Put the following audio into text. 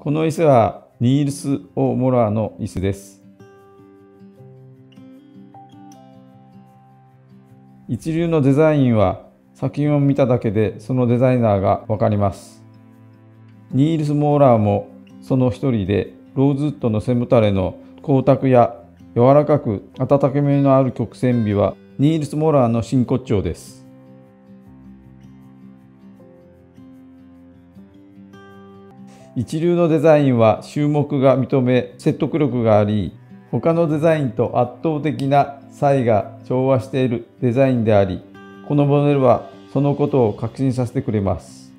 この椅子はニールス・オー・モラーの椅子です。一流のデザインは作品を見ただけでそのデザイナーがわかります。ニールス・モーラーもその一人でローズウッドの背もたれの光沢や柔らかく温かみのある曲線美はニールス・モーラーの真骨頂です。一流のデザインは注目が認め説得力があり他のデザインと圧倒的な差異が調和しているデザインでありこのモデルはそのことを確信させてくれます。